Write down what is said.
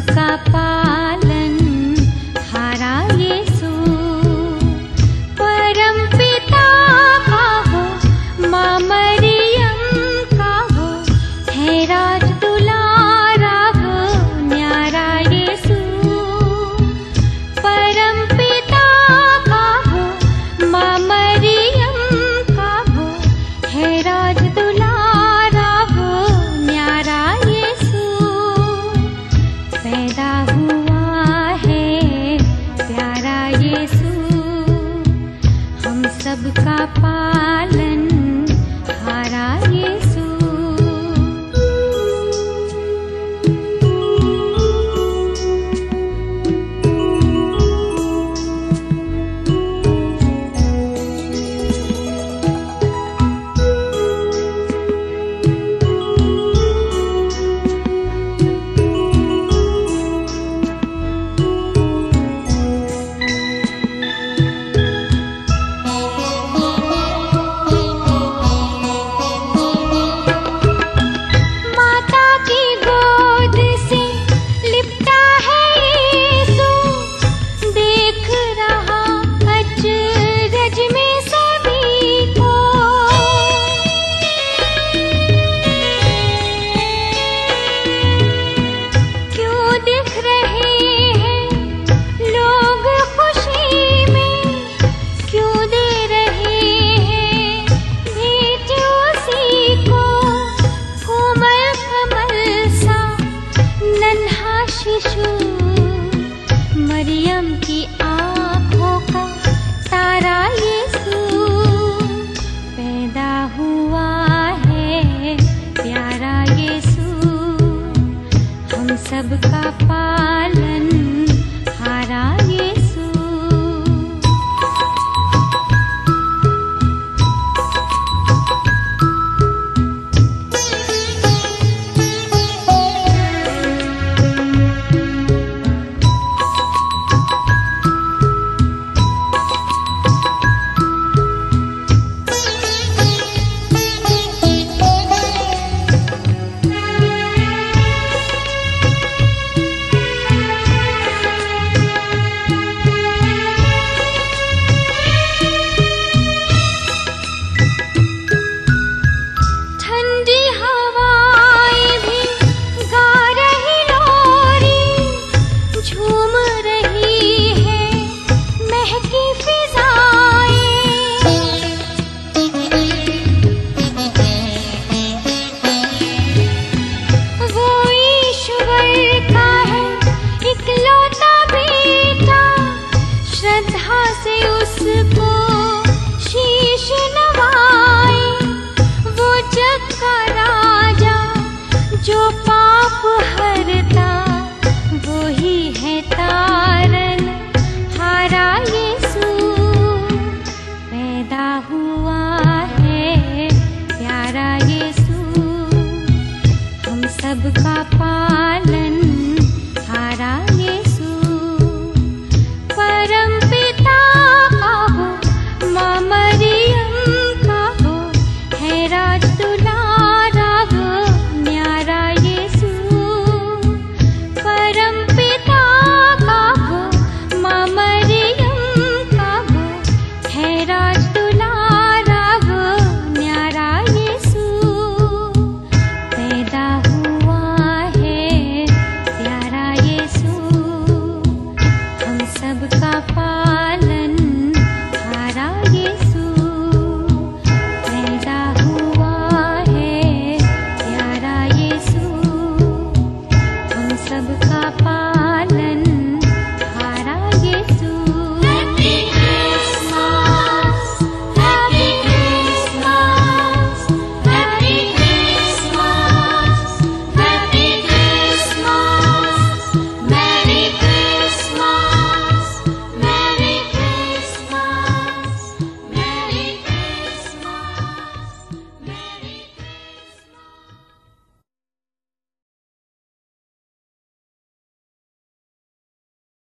buscar. सबका पालन सबका पालन पाप हरता बोहि है तार।